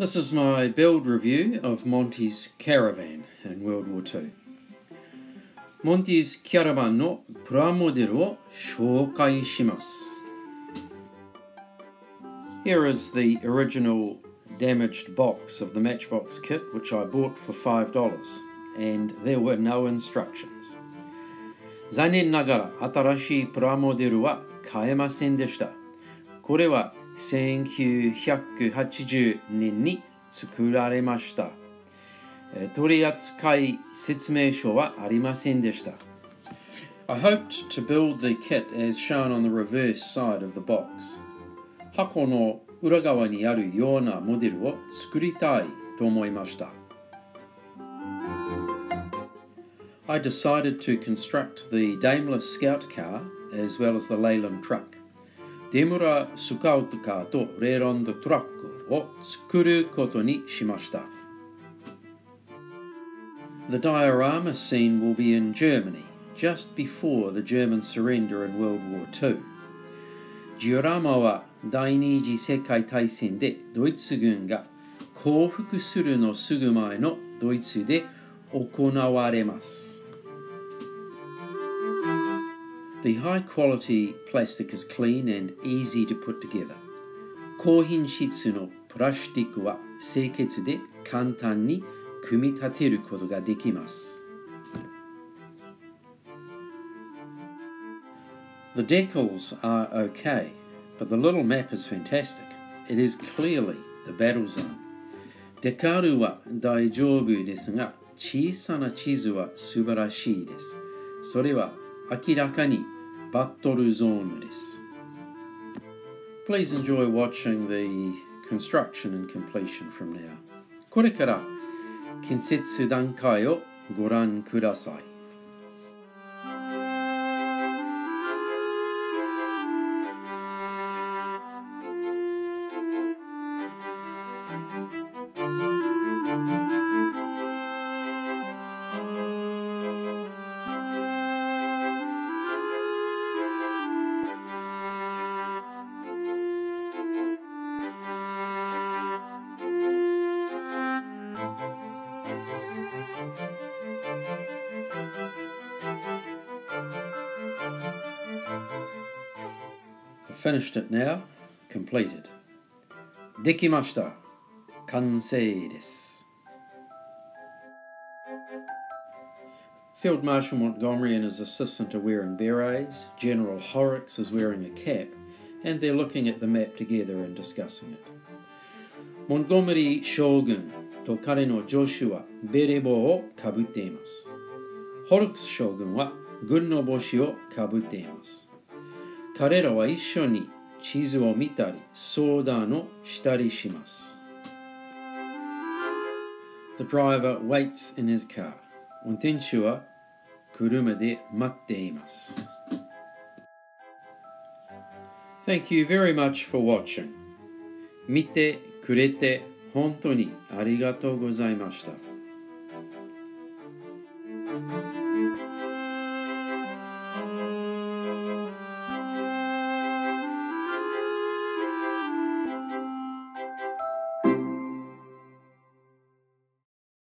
This is my build review of Monty's Caravan in World War II. Monty's Caravan のプラモデルを紹介します。Here is the original damaged box of the Matchbox kit which I bought for $5 and there were no instructions. 残念ながら新しいプラモデルは買えませんでした。これは 1980年に作られました。取扱説明書はありませんでした。I hoped to build the kit as shown on the reverse side of the box. 箱の裏側にあるようなモデルを作りたいと思いました。I decided to construct the Daimler Scout car as well as the Leyland truck. デムラスカウトカーとレーランドトラックを作ることにしました。The diorama scene will be in Germany just before the German surrender in World War II. ジオラマは第二次世界大戦でドイツ軍が降伏するのすぐ前のドイツで行われます。The high quality plastic is clean and easy to put together. 高品質のプラスチックは清潔で簡単に組み立てることができます。The decals are okay, but the little map is fantastic. It is clearly the battle zone. デカルは大丈夫ですが、小さな地図は素晴らしいです。それは 明らかにバトルゾーンです。Please enjoy watching the construction and completion from now. これから建設段階をご覧ください。finished it now, completed. できました。完成です。Field Marshal Montgomery and his assistant are wearing berets, General Horrocks is wearing a cap, and they're looking at the map together and discussing it. Montgomery 将軍と彼の助手はベレ帽をかぶっています。ホルクス将軍は軍の帽子をかぶっています。 彼らは一緒に地図を見たり相談をしたりします。The driver waits in his car. 運転手は車で待っています。Thank you very much for watching. 見てくれて本当にありがとうございました。